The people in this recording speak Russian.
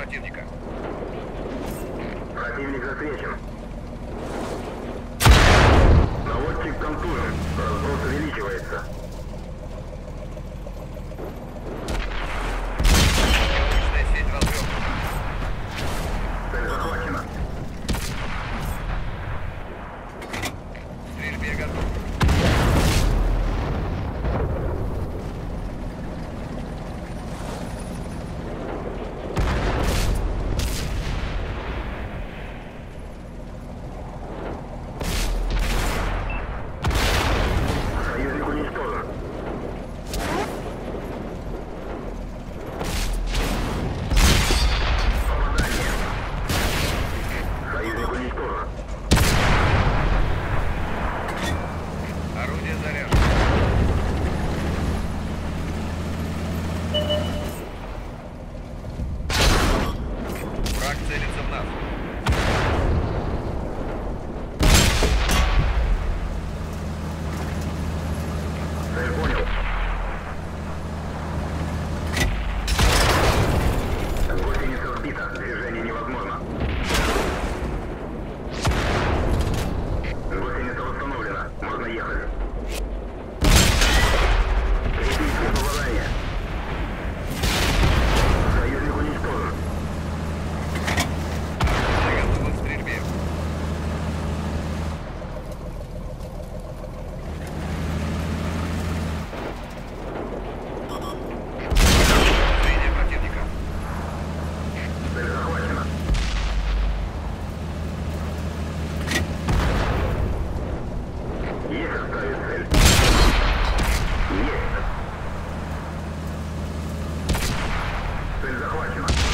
противника. Противник засвечен. the other. Цель захвачена.